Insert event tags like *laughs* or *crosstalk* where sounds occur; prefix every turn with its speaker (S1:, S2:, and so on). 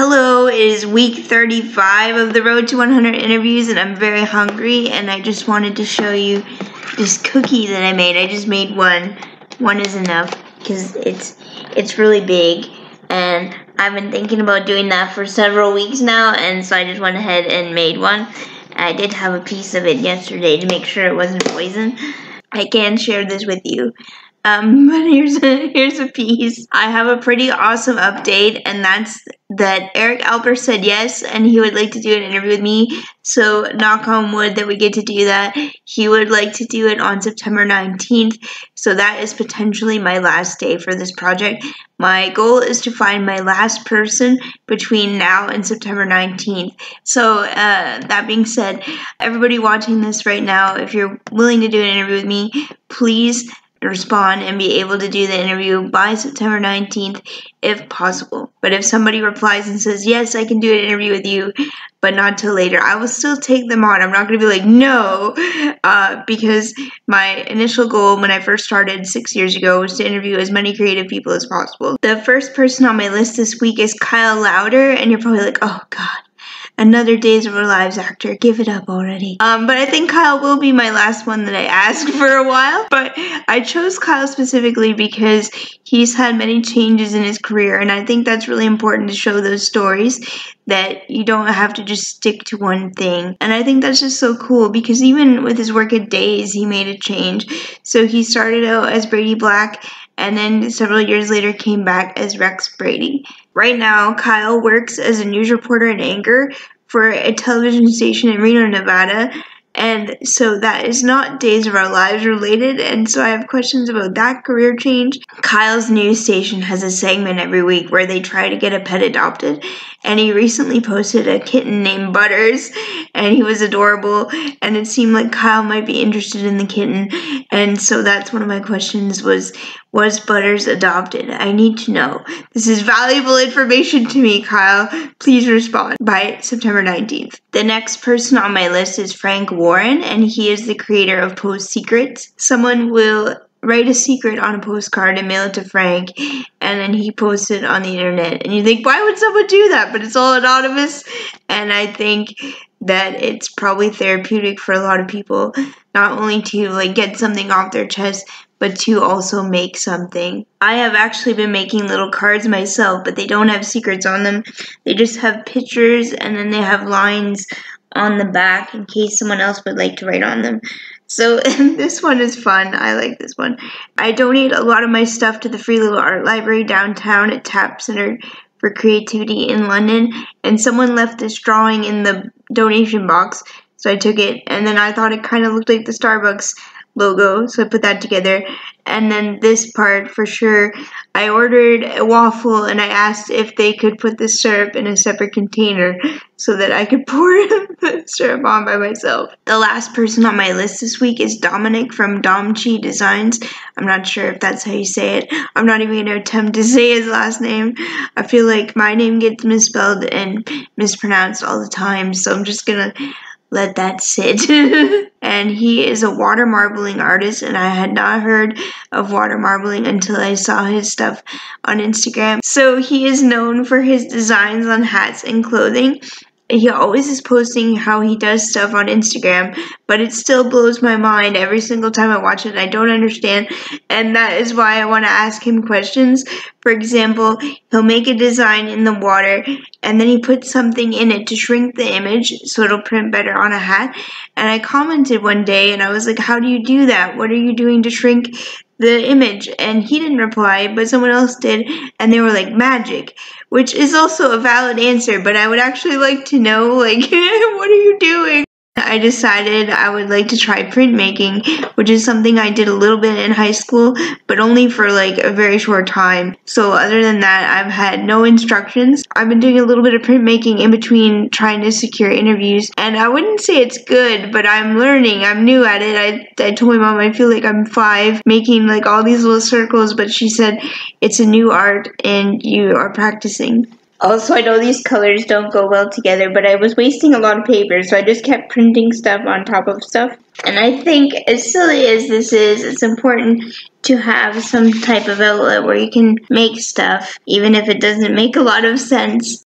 S1: Hello, it is week 35 of the Road to 100 interviews, and I'm very hungry, and I just wanted to show you this cookie that I made. I just made one. One is enough because it's it's really big, and I've been thinking about doing that for several weeks now, and so I just went ahead and made one. I did have a piece of it yesterday to make sure it wasn't poison. I can share this with you. Um, *laughs* but here's a, here's a piece. I have a pretty awesome update, and that's that Eric Alper said yes, and he would like to do an interview with me. So knock on wood that we get to do that. He would like to do it on September 19th. So that is potentially my last day for this project. My goal is to find my last person between now and September 19th. So uh, that being said, everybody watching this right now, if you're willing to do an interview with me, please respond and be able to do the interview by September 19th if possible. But if somebody replies and says, Yes, I can do an interview with you, but not till later, I will still take them on. I'm not going to be like, No, uh, because my initial goal when I first started six years ago was to interview as many creative people as possible. The first person on my list this week is Kyle Lowder, and you're probably like, Oh, God another Days of Our Lives actor. Give it up already. Um, but I think Kyle will be my last one that I ask *laughs* for a while. But I chose Kyle specifically because he's had many changes in his career, and I think that's really important to show those stories that you don't have to just stick to one thing. And I think that's just so cool because even with his work at Days, he made a change. So he started out as Brady Black and then several years later came back as Rex Brady. Right now, Kyle works as a news reporter and anchor for a television station in Reno, Nevada, and so that is not Days of Our Lives related, and so I have questions about that career change. Kyle's news station has a segment every week where they try to get a pet adopted, and he recently posted a kitten named Butters, and he was adorable, and it seemed like Kyle might be interested in the kitten, and so that's one of my questions was was Butters adopted? I need to know. This is valuable information to me, Kyle. Please respond by September 19th. The next person on my list is Frank Warren, and he is the creator of Post Secrets. Someone will write a secret on a postcard and mail it to Frank, and then he posts it on the internet. And you think, why would someone do that? But it's all anonymous, and I think that it's probably therapeutic for a lot of people, not only to like get something off their chest, but to also make something. I have actually been making little cards myself, but they don't have secrets on them. They just have pictures and then they have lines on the back in case someone else would like to write on them. So *laughs* this one is fun. I like this one. I donate a lot of my stuff to the Free Little Art Library downtown at Tap Center for Creativity in London, and someone left this drawing in the donation box. So I took it, and then I thought it kind of looked like the Starbucks logo, so I put that together. And then this part for sure, I ordered a waffle and I asked if they could put the syrup in a separate container so that I could *laughs* pour the syrup on by myself. The last person on my list this week is Dominic from Domchi Designs. I'm not sure if that's how you say it. I'm not even going to attempt to say his last name. I feel like my name gets misspelled and mispronounced all the time, so I'm just to let that sit. *laughs* and he is a water marbling artist, and I had not heard of water marbling until I saw his stuff on Instagram. So he is known for his designs on hats and clothing, he always is posting how he does stuff on Instagram, but it still blows my mind every single time I watch it. I don't understand, and that is why I want to ask him questions. For example, he'll make a design in the water and then he puts something in it to shrink the image so it'll print better on a hat. And I commented one day and I was like, How do you do that? What are you doing to shrink the image and he didn't reply but someone else did and they were like magic which is also a valid answer but i would actually like to know like *laughs* what are you doing I decided I would like to try printmaking, which is something I did a little bit in high school, but only for like a very short time. So other than that, I've had no instructions. I've been doing a little bit of printmaking in between trying to secure interviews, and I wouldn't say it's good, but I'm learning. I'm new at it. I, I told my mom I feel like I'm five, making like all these little circles, but she said it's a new art and you are practicing. Also, I know these colors don't go well together, but I was wasting a lot of paper, so I just kept printing stuff on top of stuff. And I think, as silly as this is, it's important to have some type of outlet where you can make stuff, even if it doesn't make a lot of sense.